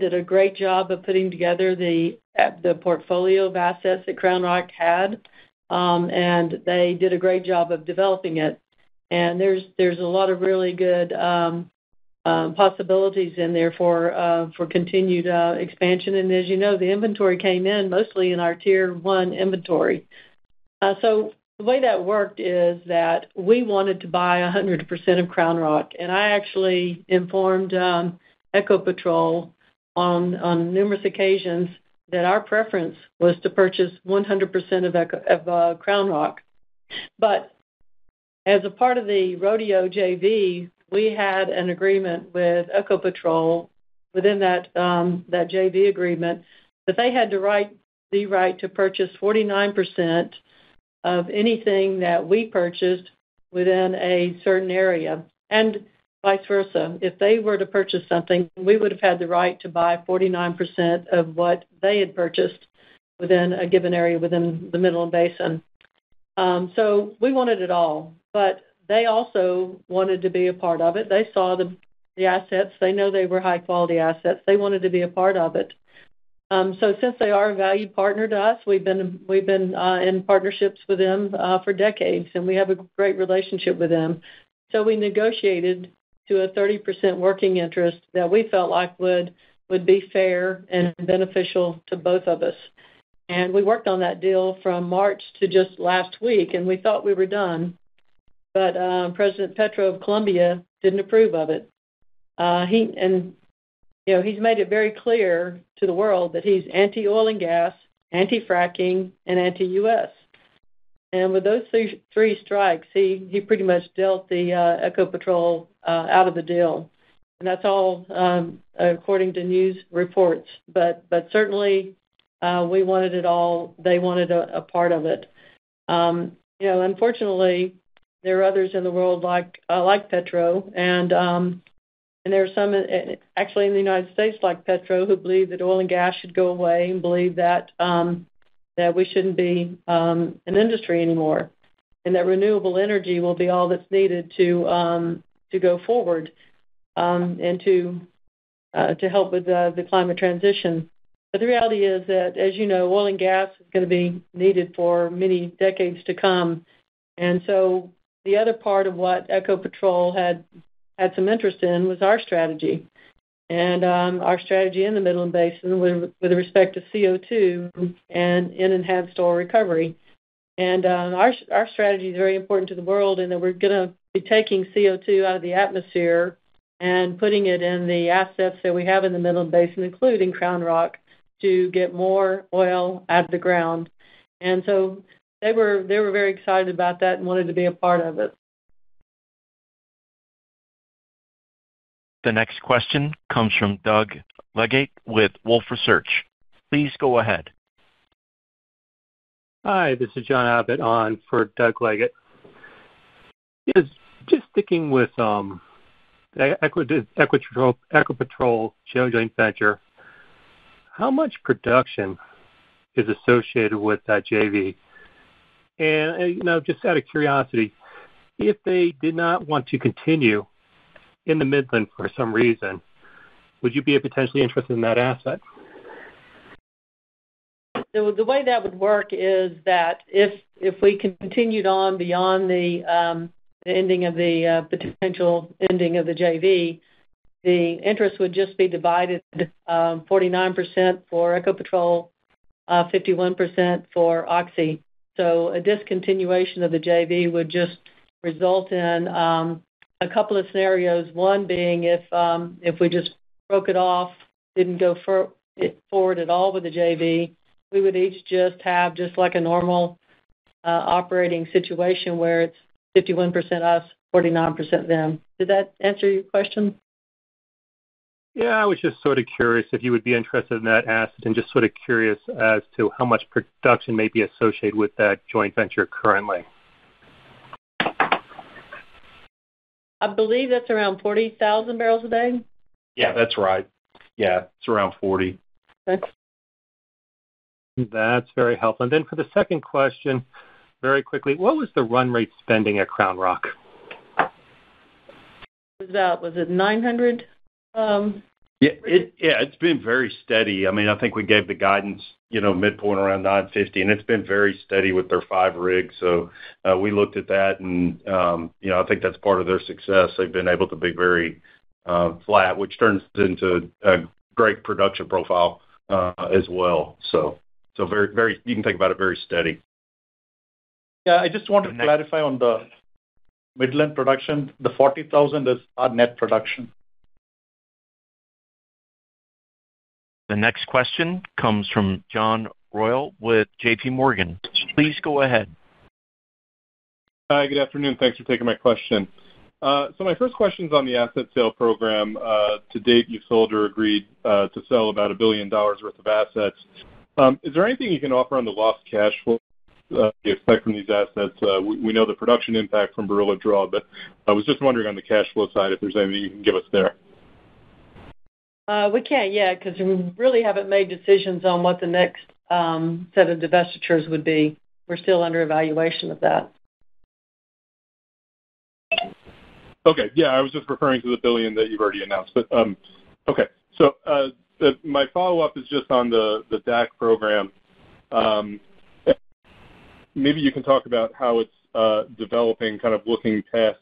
S3: did a great job of putting together the uh, portfolio of assets that CrownRock had, and they did a great job of developing it and there's a lot of really good um, um, possibilities in there for uh, continued uh, expansion. And as you know, the inventory came in mostly in our Tier 1 inventory. Uh, so the way that worked is that we wanted to buy 100% of CrownRock, and I actually informed um, Ecopetrol on numerous occasions that our preference was to purchase 100% of CrownRock. But as a part of the Rodeo JV, we had an agreement with Ecopetrol within that um, JV agreement that they had the right to purchase 49% of anything that we purchased within a certain area, and vice versa. If they were to purchase something, we would have had the right to buy 49% of what they had purchased within a given area within the Midland Basin. Um, so we wanted it all but they also wanted to be a part of it. They saw the assets. They know they were high-quality assets. They wanted to be a part of it. Um, so since they are a valued partner to us, we've been uh, in partnerships with them uh, for decades, and we have a great relationship with them. So we negotiated to a 30% working interest that we felt like would be fair and beneficial to both of us. And we worked on that deal from March to just last week, and we thought we were done but um, President Petro of Colombia didn't approve of it. Uh, he and you know he's made it very clear to the world that he's anti-oil and gas, anti-fracking, and anti-U.S. And with those three, strikes, he he pretty much dealt the uh, Ecopetrol uh, out of the deal, and that's all um, according to news reports. But but certainly we wanted it all. They wanted a, part of it. Um, you know, unfortunately, there are others in the world like uh, Petro, um, and there are some uh, actually in the United States like Petro who believe that oil and gas should go away and believe that um, we shouldn't be um, an industry anymore and that renewable energy will be all that's needed to go forward and uh, to help with the climate transition. But the reality is that, as you know, oil and gas is going to be needed for many decades to come. And so the other part of what Patrol had some interest in was our strategy. Um, our strategy in the Midland Basin with respect to CO2 and enhanced oil recovery. Um, our strategy is very important to the world in that we're gonna be taking CO2 out of the atmosphere and putting it in the assets that we have in the Midland Basin, including CrownRock, to get more oil out of the ground. They were very excited about that and wanted to be a part of it.
S1: The next question comes from Doug Leggate with Wolfe Research. Please go ahead.
S10: Hi, this is John Abbott on for Doug Is Just sticking with um, the Ecopetrol Shale joint venture, how much production is associated with that JV? And, uh, you know, just out of curiosity, if they did not want to continue in the Midland for some reason, would you be potentially interested in that asset?
S3: So the way that would work is that if we continued on beyond the um, ending of the uh, potential ending of the JV, the interest would just be divided 49% um, for Ecopetrol, 51% uh, for Oxy. So a discontinuation of the JV would just result in um, a couple of scenarios, one being um, if we just broke it off, didn't go forward at all with the JV, we would each just have just like a normal uh, operating situation where it's 51% us, 49% them. Did that answer your question?
S10: Yeah, I was just sort of curious if you would be interested in that asset and just sort of curious as to how much production may be associated with that joint venture currently.
S3: I believe that's around 40,000 barrels a day.
S10: Yeah, that's right. Yeah, it's around 40. Okay. That's very helpful. And then for the second question, very quickly, what was the run rate spending at CrownRock? Rock?
S3: was about, was it $900? Um,
S6: yeah, it's been very steady. I mean, I think we gave the guidance, you know, midpoint around 950, and it's been very steady with their five rigs. So, uh, we looked at that and, um, you know, I think that's part of their success. They've been able to be very uh, flat, which turns into a great production profile, uh, as well. So, very, very, you can think about it, very steady.
S4: Yeah, I just want to clarify on the Midland production. The 40,000 is our net production.
S1: The next question comes from John Royall with JPMorgan. Please go ahead.
S11: Hi, good afternoon. Thanks for taking my question. Uh, my first question is on the asset sale program. Uh, to date, you've sold or agreed uh, to sell about $1 billion worth of assets. Um, is there anything you can offer on the lost cash flow you expect from these assets? We know the production impact from Barilla Draw, but I was just wondering on the cash flow side if there's anything you can give us there.
S3: Uh, we can't yet because we really haven't made decisions on what the next um, set of divestitures would be. We're still under evaluation of that.
S11: Okay. Yeah, I was just referring to the $1 that you've already announced. Um, okay. So uh, My follow-up is just on the DAC program. Um, maybe you can talk about how it's uh, developing, kind of looking past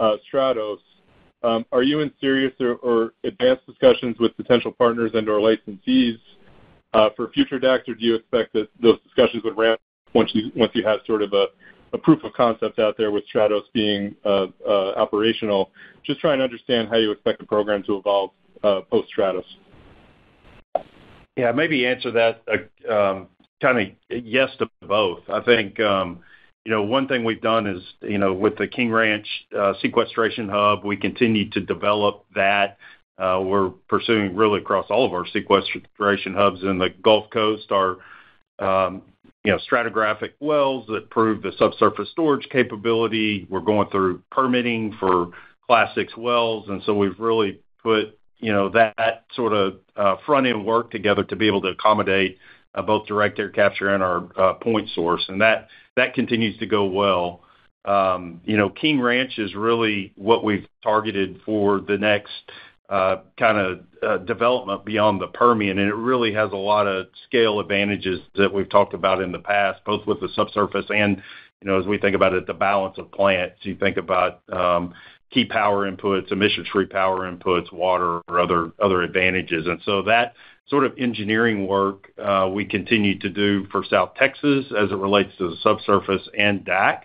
S11: Stratos. Um, are you in serious or advanced discussions with potential partners and/or licensees uh, for future DACs, or do you expect that those discussions would ramp once you have sort of a proof of concept out there with Stratos being uh, uh, operational? Just trying to understand how you expect the program to evolve post-Stratos.
S6: Yeah, maybe answer that um, kind of yes to both. I think um, you know, one thing we've done is, you know, with the King Ranch uh, sequestration hub, we continue to develop that. Uh, we're pursuing really across all of our sequestration hubs in the Gulf Coast are, um, you know, stratigraphic wells that prove the subsurface storage capability. We're going through permitting for Class VI wells, and so we've really put, you know, that sort of uh, front-end work together to be able to accommodate, you uh, both direct air capture and our uh, point source, and that continues to go well. Um, you know, King Ranch is really what we've targeted for the next uh, kind of development beyond the Permian, and it really has a lot of scale advantages that we've talked about in the past, both with the subsurface and, you know, as we think about it, the balance of plants. You think about um, key power inputs, emissions free power inputs, water, or other advantages. and so That sort of engineering work uh, we continue to do for South Texas as it relates to the subsurface and DAC.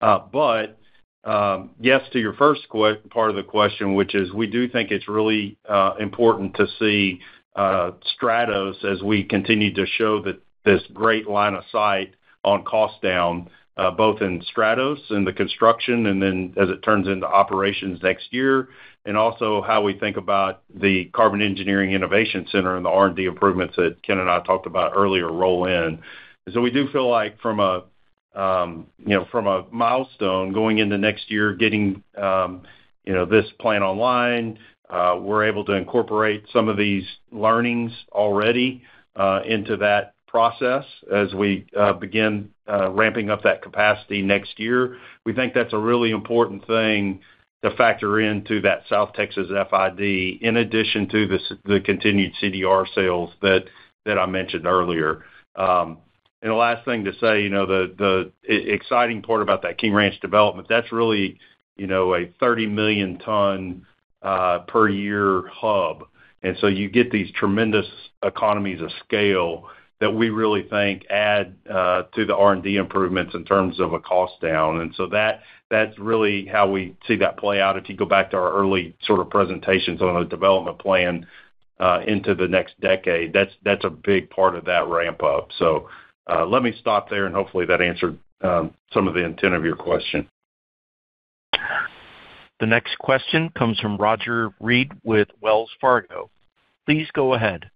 S6: Uh, but um, yes, to your first part of the question, which is we do think it's really uh, important to see Stratos as we continue to show this great line of sight on cost down, both in Stratos and the construction, and then as it turns into operations next year, and also how we think about the Carbon Engineering Innovation Center and the R&D improvements that Ken and I talked about earlier roll in. So we do feel like from a, um, you know, from a milestone going into next year, getting, um, you know, this plant online, uh, we're able to incorporate some of these learnings already uh, into that process as we uh, begin ramping up that capacity next year. We think that's a really important thing to factor into that South Texas FID, in addition to the continued CDR sales that I mentioned earlier. Um, the last thing to say, you know, the exciting part about that King Ranch development, that's really, you know, a 30 million ton uh, per year hub. You get these tremendous economies of scale that we really think add uh, to the R&D improvements in terms of a cost down. That that's really how we see that play out if you go back to our early sort of presentations on the development plan uh, into the next decade. That's a big part of that ramp-up. So uh, let me stop there, and hopefully, that answered um, some of the intent of your question. The next question
S1: comes from Roger Read with
S6: Wells Fargo.
S1: Please go ahead.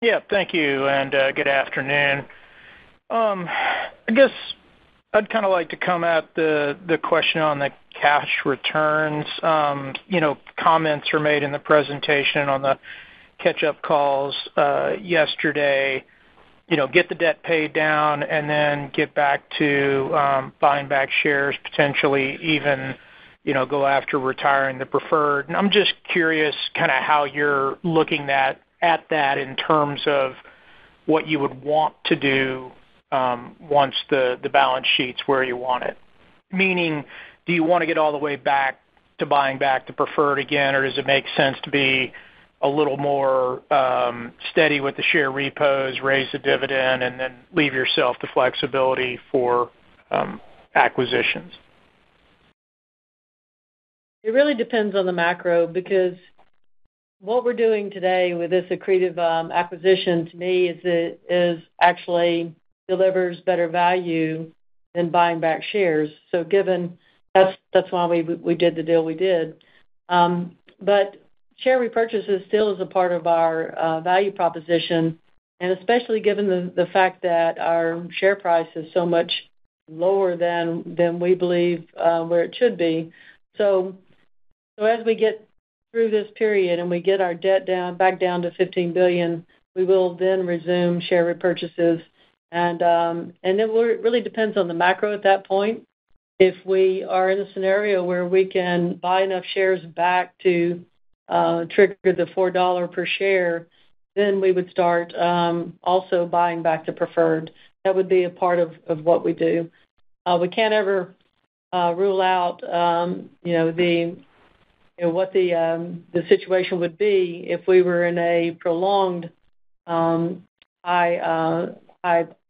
S12: Yeah. Thank you. And uh, good afternoon. Um, I guess I'd kind of like to come at the question on the cash returns. Um, you know, comments were made in the presentation on the catch-up calls uh, yesterday. You know, get the debt paid down and then get back to um, buying back shares, potentially even, you know, go after retiring the preferred. I'm just curious kind of how you're looking at that in terms of what you would want to do once um, the balance sheet's where you want it? Meaning, do you want to get all the way back to buying back the preferred again, or does it make sense to be a little more um, steady with the share repos, raise the dividend, and then leave yourself the flexibility
S10: for um, acquisitions?
S3: It really depends on the macro because what we're doing today with this accretive acquisition, to me, is actually delivers better value than buying back shares. so Given that's why we did the deal we did. Um, but Share repurchases still is a part of our uh, value proposition, and especially given the fact that our share price is so much lower than we believe uh, where it should be. So As we get through this period and we get our debt back down to $15 billion, we will then resume share repurchases. And um, It really depends on the macro at that point. If we are in a scenario where we can buy enough shares back to uh, trigger the $4 per share, then we would start um, also buying back the preferred. That would be a part of what we do. Uh, we can't ever uh, rule out um, what the situation would be if we were in a prolonged high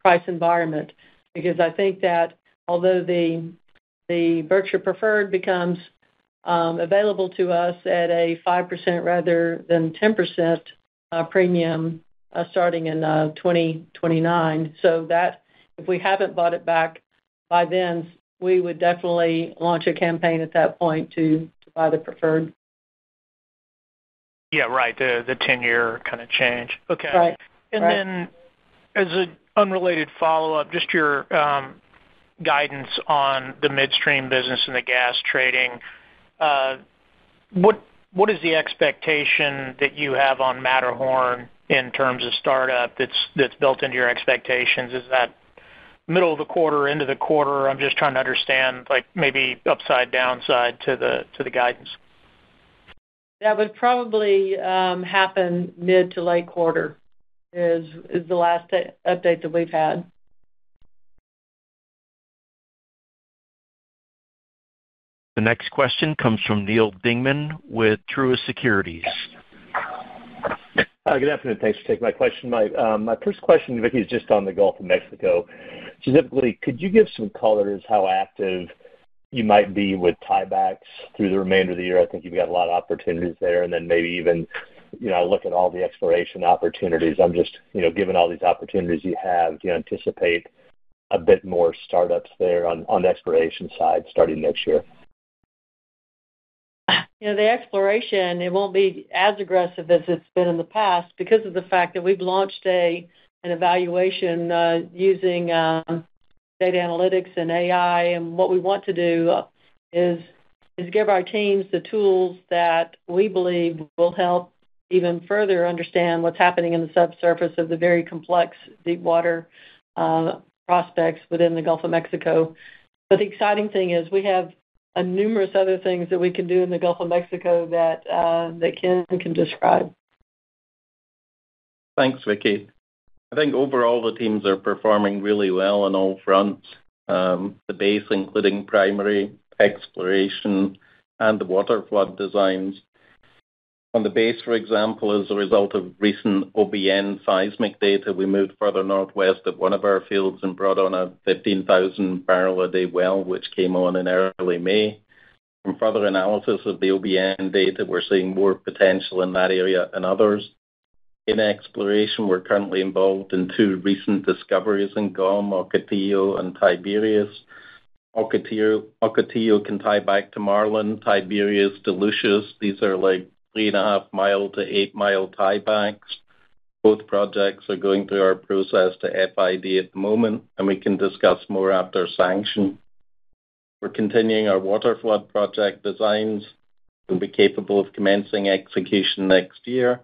S3: price environment because I think that although the Berkshire Preferred becomes um, available to us at a 5% rather than 10% uh, premium uh, starting in uh, 2029, so that if we haven't bought it back by then, we would definitely launch a campaign at that point to buy the preferred.
S12: Yeah, right. The 10-year kind of change. Okay. Right. Right. And then as a unrelated follow-up, just your um, guidance on the midstream business and the gas trading. Uh, what is the expectation that you have on Matterhorn in terms of startup that's built into your expectations? Is that middle of the quarter, end of the quarter? I'm just trying to understand, like, maybe upside, downside to the guidance.
S3: That would probably um, happen mid to late quarter is the last update that we've had.
S1: The next question comes from Neal Dingmann with Truist Securities.
S10: Good afternoon. Thanks for taking my question. Um, my first question, Vicki, is just on the Gulf of Mexico. Specifically, could you give some color as how active you might be with tiebacks through the remainder of the year? I think you've got a lot of opportunities there, and then maybe even you know, I look at all the exploration opportunities, I'm just, you know, given all these opportunities you have, do you anticipate a bit more startups there on the exploration side starting next year?
S3: You know, the exploration, it won't be as aggressive as it's been in the past because of the fact that we've launched an evaluation uh, using um, data analytics and AI. and What we want to do is give our teams the tools that we believe will help even further understand what's happening in the subsurface of the very complex deepwater uh, prospects within the Gulf of Mexico. But The exciting thing is we have numerous other things that we can do in the Gulf of Mexico uh, that Ken can describe.
S8: Thanks, Vicki. I think overall the teams are performing really well on all fronts. Um, the base, including primary exploration and the waterflood designs on the base, for example, as a result of recent OBN seismic data, we moved further northwest at one of our fields and brought on a 15,000 barrel a day well, which came on in early May. From further analysis of the OBN data, we're seeing more potential in that area and others. In exploration, we're currently involved in two recent discoveries in GOM, Ocotillo and Tiberius. Ocotillo can tie back to Marlin, Tiberius to Lucius. These are like 3.5-mile to 8-mile tiebacks. Both projects are going through our process to FID at the moment, and we can discuss more after sanction. We're continuing our waterflood project designs. We'll be capable of commencing execution next year.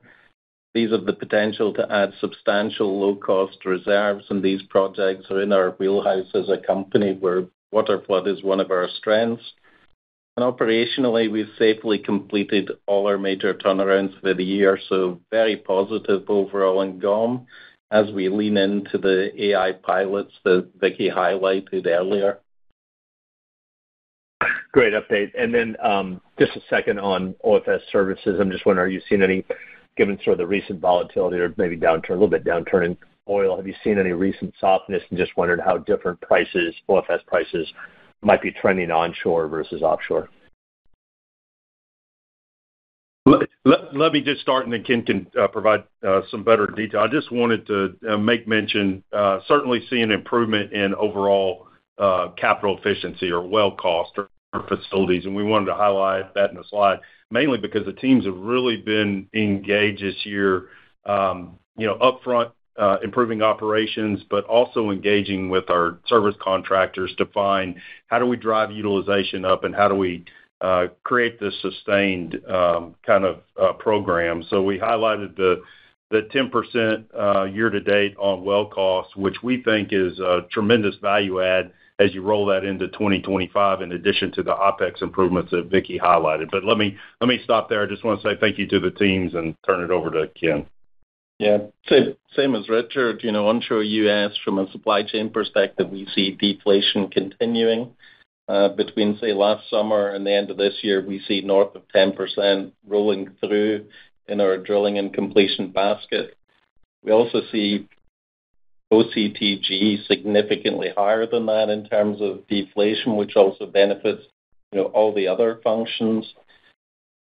S8: These have the potential to add substantial low-cost reserves, and these projects are in our wheelhouse as a company where waterflood is one of our strengths. Operationally, we've safely completed all our major turnarounds for the year, so very positive overall in GOM as we lean into the AI pilots that Vicki highlighted
S10: earlier. Great update. Then, um, just a second on OFS services. I'm just wondering, are you seeing any, given sort of the recent volatility or maybe downturn, a little bit downturn in oil, have you seen any recent softness? Just wondering how different prices, OFS prices might be trending onshore versus offshore?
S6: Let me just start, and then Ken can uh, provide uh, some better detail. I just wanted to uh, make mention, certainly seeing improvement in overall capital efficiency or well cost or facilities, and we wanted to highlight that in the slide, mainly because the teams have really been engaged this year, um, you know, upfront uh, improving operations, but also engaging with our service contractors to find how do we drive utilization up and how do we uh, create this sustained um, kind of uh, program. So We highlighted the 10% year-to-date on well cost, which we think is a tremendous value add as you roll that into 2025 in addition to the OpEx improvements that Vicki highlighted. but Let me stop there. I just want to say thank you to the teams and turn it over to Ken. Yeah.
S8: Same as Richard. You know, onshore U.S., from a supply chain perspective, we see deflation continuing. Uh, between, say, last summer and the end of this year, we see north of 10% rolling through in our drilling and completion basket. We also see OCTG significantly higher than that in terms of deflation, which also benefits, you know, all the other functions.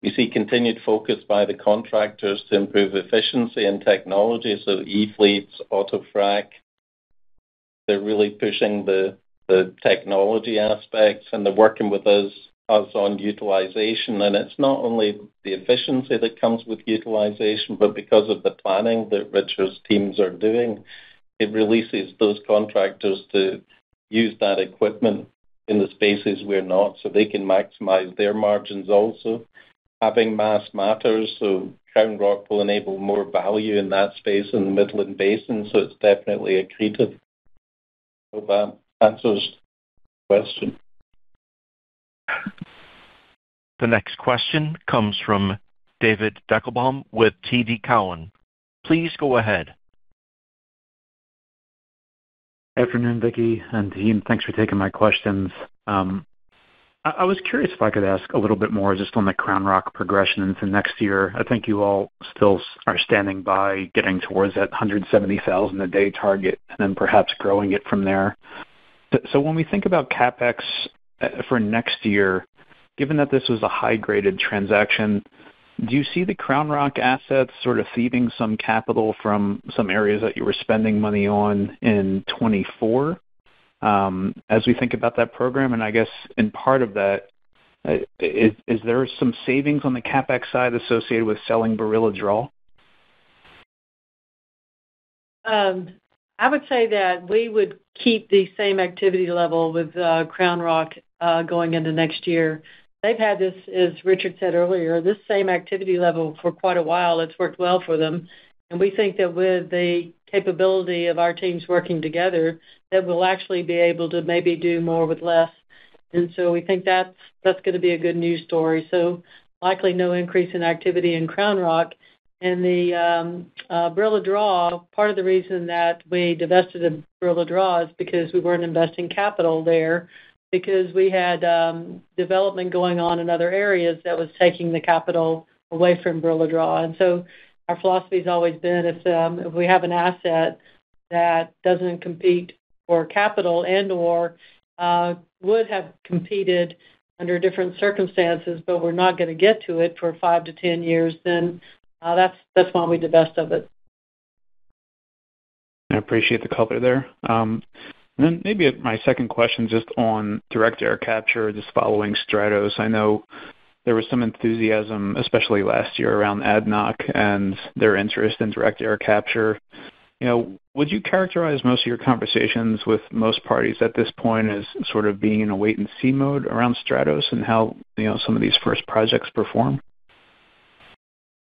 S8: You see continued focus by the contractors to improve efficiency and technology, so e-fleets, AutoFrac. They're really pushing the technology aspects, and they're working with us on utilization. And it's not only the efficiency that comes with utilization, but because of the planning that Richard's teams are doing, it releases those contractors to use that equipment in the spaces we're not, so they can maximize their margins also having mass matters, so rock will enable more value in that space
S1: in the Midland Basin, so it's definitely accretive. Hope that answers the question. The next question comes from David Deckelbaum with TD Cowen. Please go
S2: ahead.
S13: Afternoon, Vicki and team. Thanks for taking my questions. Um, I was curious if I could ask a little bit more just on the CrownRock progression into next year. I think you all still are standing by getting towards that 170,000 a day target and then perhaps growing it from there. When we think about CapEx uh, for next year, given that this was a high-graded transaction, do you see the CrownRock assets sort of thieving some capital from some areas that you were spending money on in 2024? Um, as we think about that program? And I guess in part of that, uh, is there some savings on the CapEx side associated with selling Barilla Draw?
S3: Um, I would say that we would keep the same activity level with uh, CrownRock uh, going into next year. They've had this, as Richard said earlier, this same activity level for quite a while. It's worked well for them. And we think that with the capability of our teams working together that we'll actually be able to maybe do more with less. And so we think that's going to be a good news story. So likely no increase in activity in CrownRock. And the um, uh, Barilla Draw, part of the reason that we divested of Barilla Draw is because we weren't investing capital there because we had um, development going on in other areas that was taking the capital away from Barilla Draw. And so our philosophy has always been um, if we have an asset that doesn't compete for capital and/or uh, would have competed under different circumstances, but we're not going to get to it for 5-10 to years, then uh, that's why we divest of it.
S13: I appreciate the color there. Um, then maybe my second question just on direct air capture, just following Stratos. I know there was some enthusiasm, especially last year, around ADNOC and their interest in direct air capture. You know, would you characterize most of your conversations with most parties at this point as sort of being in a wait-and-see mode around Stratos and how, you know, some of these first projects perform?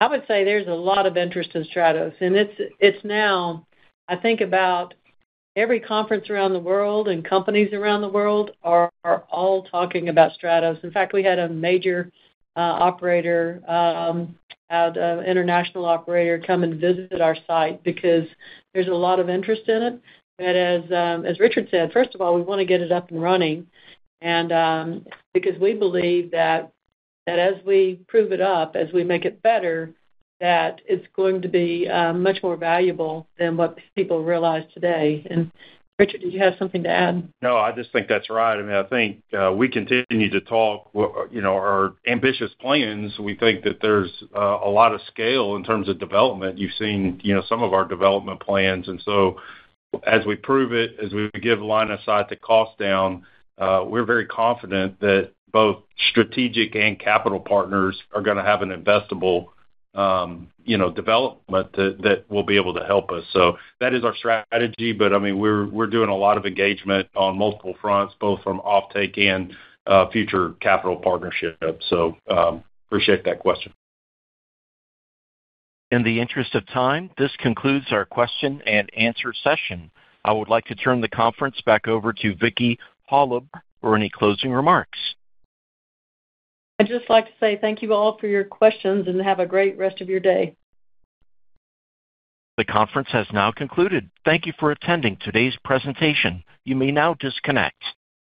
S3: I would say there's a lot of interest in Stratos, and it's now I think about every conference around the world and companies around the world are all talking about Stratos. In fact, we had a major uh, operator, um, an international operator, come and visit our site because there's a lot of interest in it. But as um, Richard said, first of all, we want to get it up and running and um, because we believe that as we prove it up, as we make it better, that it's going to be uh, much more valuable than what people realize today. Richard, did you have something to add?
S6: No, I just think that's right. I mean, I think uh, we continue to talk, you know, our ambitious plans. We think that there's uh, a lot of scale in terms of development. You've seen, you know, some of our development plans. As we prove it, as we give line of sight to cost down, we're very confident that both strategic and capital partners are gonna have an investable um, you know, development that will be able to help us. So that is our strategy, but I mean, we're doing a lot of engagement on multiple fronts, both from offtake and uh, future capital partnerships. So, um, appreciate that question.
S1: In the interest of time, this concludes our question and answer session. I would like to turn the conference back over to Vicki Hollub for any closing remarks.
S3: I'd just like to say thank you all for your questions, and have a great rest of your day.
S1: The conference has now concluded. Thank you for attending today's presentation. You may now disconnect.